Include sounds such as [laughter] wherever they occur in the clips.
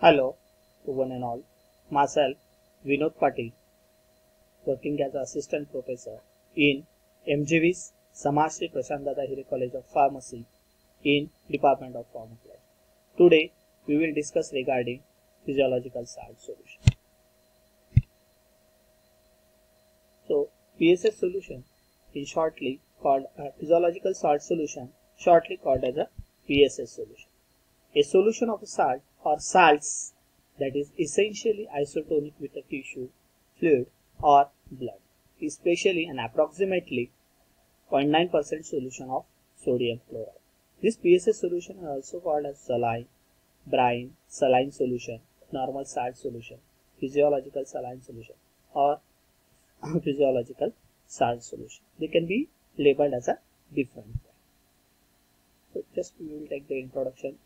Hello to one and all. Myself, Vinod Patil, working as assistant professor in MGV's Samashri Prashant Dada Hiray College of Pharmacy in Department of Pharmacology. Today, we will discuss regarding physiological salt solution. So, PSS solution is shortly called a physiological salt solution, shortly called as a PSS solution. A solution of a salt or salts that is essentially isotonic with a tissue, fluid or blood, especially an approximately 0.9% solution of sodium chloride. This PSS solution is also called as saline, brine, saline solution, normal salt solution, physiological saline solution or [coughs] physiological salt solution. They can be labeled as a different. So just we will take the introduction.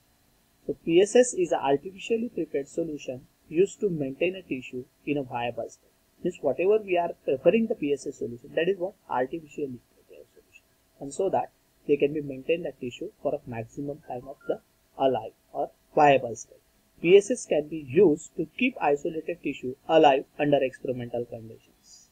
So PSS is an artificially prepared solution used to maintain a tissue in a viable state. Means whatever we are preparing the PSS solution, that is what artificially prepared solution. And so that they can be maintained the tissue for a maximum time of the alive or viable state. PSS can be used to keep isolated tissue alive under experimental conditions.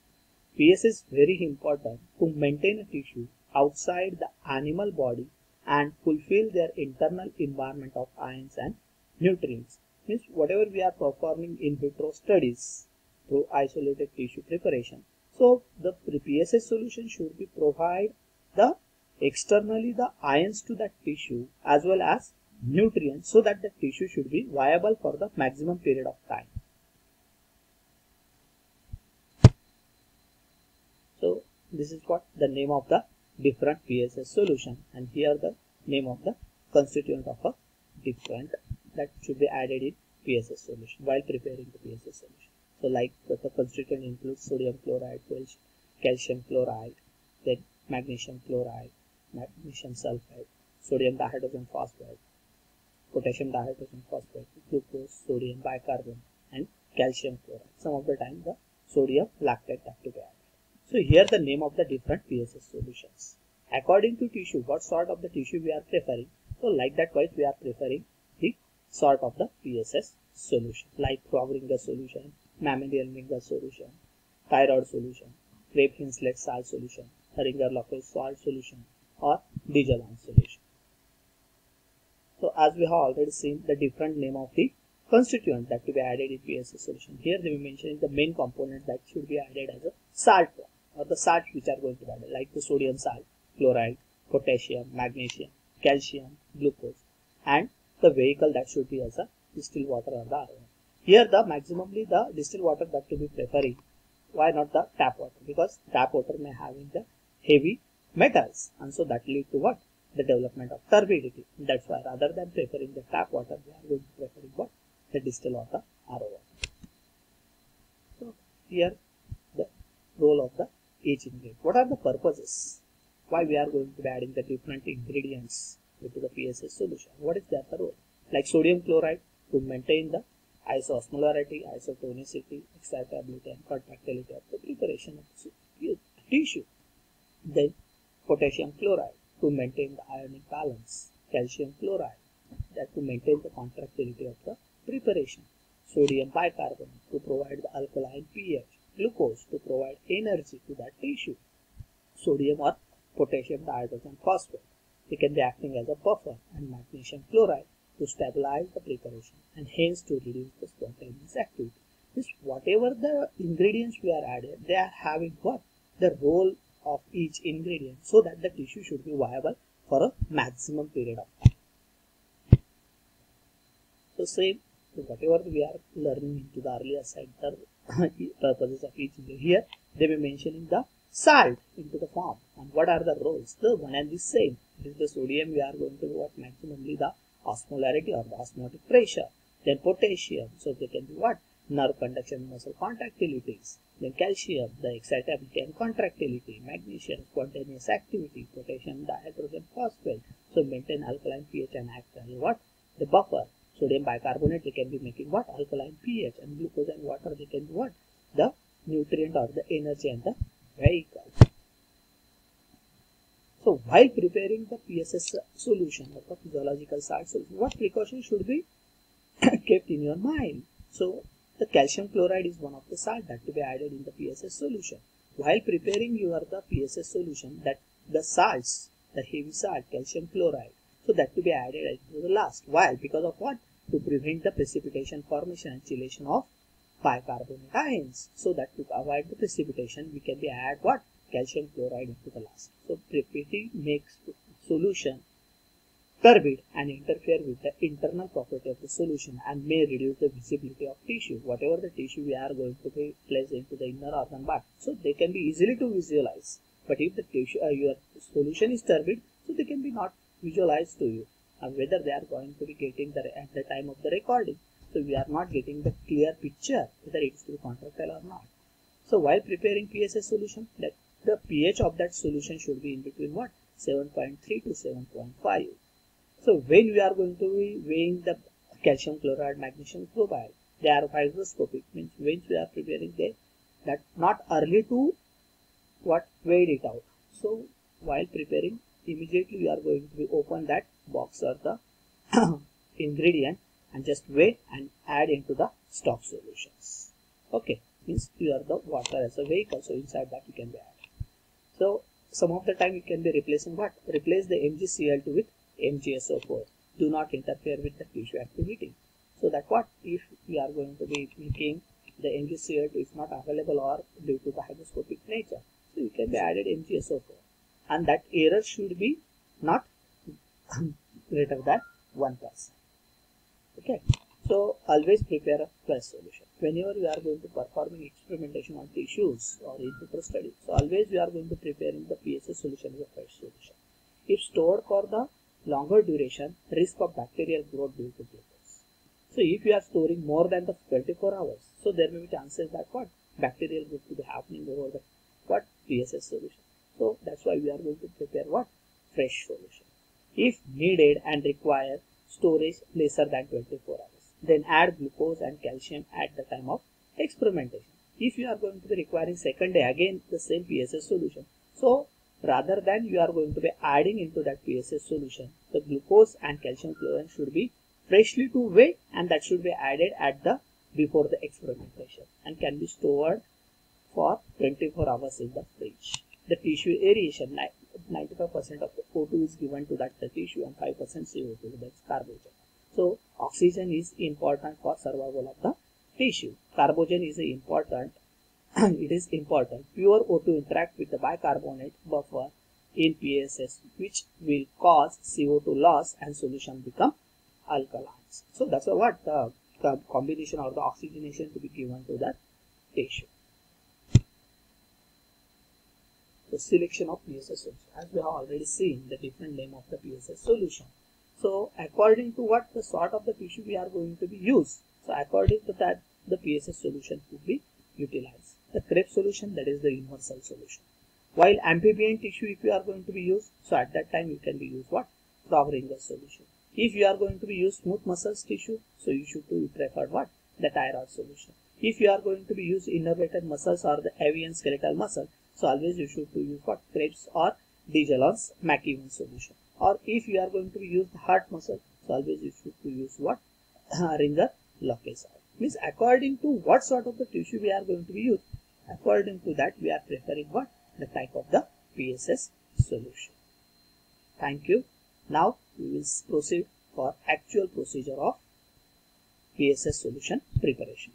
PSS is very important to maintain a tissue outside the animal body and fulfill their internal environment of ions and nutrients. Means whatever we are performing in vitro studies through isolated tissue preparation. So the PSS solution should be provide the externally the ions to that tissue as well as nutrients so that the tissue should be viable for the maximum period of time. So this is what the name of the different PSS solution and here the name of the constituent of a different that should be added in PSS solution while preparing the PSS solution. So like the, the constituent includes sodium chloride, calcium chloride, then magnesium chloride, magnesium sulfide, sodium dihydrogen phosphate, potassium dihydrogen phosphate, glucose, sodium bicarbonate and calcium chloride. Some of the time the sodium lactate have to be added. So here the name of the different PSS solutions. According to tissue, what sort of the tissue we are preferring. So like that wise we are preferring the sort of the PSS solution like Frog-Ringer solution, mammalian solution, Tyrode solution, Krebs-Henseleit salt solution, Ringer-Locke salt solution or De Jalon solution. So as we have already seen the different name of the constituent that to be added in PSS solution. Here they will the main component that should be added as a salt or the salts which are going to be added like the sodium salt, chloride, potassium, magnesium, calcium, glucose and the vehicle that should be as a distilled water or the RO. Here the maximally the distilled water that to be preferring. Why not the tap water? Because tap water may having the heavy metals and so that lead to what? The development of turbidity. That's why rather than preferring the tap water, we are going to preferring what? The distilled water, RO water. So here the role of the each ingredient. What are the purposes? Why we are going to be adding the different ingredients into the PSS solution? What is their role? Like sodium chloride to maintain the isosmolarity, isotonicity, excitability and contractility of the preparation of the tissue. Then potassium chloride to maintain the ionic balance, calcium chloride that to maintain the contractility of the preparation, sodium bicarbonate to provide the alkaline pH, glucose to provide energy to that tissue, sodium or potassium dihydrogen phosphate. They can be acting as a buffer and magnesium chloride to stabilize the preparation and hence to reduce the spontaneous activity. This whatever the ingredients we are added, they are having what? The role of each ingredient so that the tissue should be viable for a maximum period of time. So same, whatever we are learning into the earlier center [laughs] purposes of each. Here they will mentioning the salt into the form and what are the roles? The one and the same. This is the sodium we are going to what maximally the osmolarity or the osmotic pressure. Then potassium, so they can be what? Nerve conduction, muscle contractilities. Then calcium, the excitability and contractility. Magnesium, spontaneous activity. Potassium, dihydrogen phosphate. So maintain alkaline pH and act as what? The buffer. Sodium bicarbonate, they can be making what? Alkaline pH. And glucose and water, they can be what? The nutrient or the energy and the vehicle. So while preparing the PSS solution or the physiological salt solution, what precautions should be [coughs] kept in your mind. So the calcium chloride is one of the salt that to be added in the PSS solution. While preparing your the PSS solution, that the salts, the heavy salt, calcium chloride, so that to be added to the last. Why? Because of what? To prevent the precipitation formation and chelation of bicarbonate ions. So that to avoid the precipitation, we can be add what? Calcium chloride into the last. So preparing makes solution turbid and interfere with the internal property of the solution and may reduce the visibility of tissue. Whatever the tissue we are going to be placed into the inner organ part. So they can be easily to visualize. But if the tissue, uh, your solution is turbid, so they can be not visualized to you. Whether they are going to be getting the at the time of the recording. So we are not getting the clear picture whether it is to be contractile or not. So while preparing PSS solution, that the pH of that solution should be in between what? 7.3 to 7.5. So when we are going to be weighing the calcium chloride, magnesium chloride, they are hygroscopic, means when we are preparing they that not early to what weigh it out. So while preparing, immediately we are going to be open that box or the [coughs] ingredient and just wait and add into the stock solutions. Okay, means you are the water as a vehicle, so inside that you can be added. So some of the time you can be replacing what? Replace the MgCl2 with MgSO4. Do not interfere with the tissue activity. So that what if we are going to be making the MgCl2 is not available or due to the hygroscopic nature. So you can be added MgSO4 and that error should be not [coughs] greater than 1%. Okay. So always prepare a fresh solution. Whenever you are going to performing experimentation on tissues or in vitro study, so always you are going to preparing the PSS solution as a fresh solution. If stored for the longer duration, risk of bacterial growth due to glucose. So if you are storing more than the 24 hours, so there may be chances that what bacterial growth will be happening over the what PSS solution. So that's why we are going to prepare what fresh solution. If needed and require storage lesser than 24 hours, then add glucose and calcium at the time of experimentation. If you are going to be requiring second day again the same PSS solution, so rather than you are going to be adding into that PSS solution, the glucose and calcium chloride should be freshly to weigh and that should be added at the before the experimentation and can be stored for 24 hours in the fridge. The tissue aeration, 95% of the O2 is given to that tissue and 5% CO2, that's carbogen. So oxygen is important for survival of the tissue. Carbogen is important [clears throat] it is important. Pure O2 interact with the bicarbonate buffer in PSS which will cause CO2 loss and solution become alkalines. So that's what the, the combination or the oxygenation to be given to that tissue. The selection of PSS solution. As we have already seen the different name of the PSS solution. So according to what the sort of the tissue we are going to be used. So according to that the PSS solution could be utilized the Krebs solution that is the universal solution. While amphibian tissue if you are going to be used, so at that time you can be used what? Frog-Ringer solution. If you are going to be used smooth muscles tissue, so you should do prefer what? The Tyrode solution. If you are going to be used innervated muscles or the avian skeletal muscle, so always you should to use what? Krebs or De Jalon's McEwen solution. Or if you are going to use the heart muscle, so always you should to use what? [laughs] Ringer Locke Means according to what sort of the tissue we are going to be used, According to that, we are preferring what? The type of the PSS solution. Thank you. Now we will proceed for actual procedure of PSS solution preparation.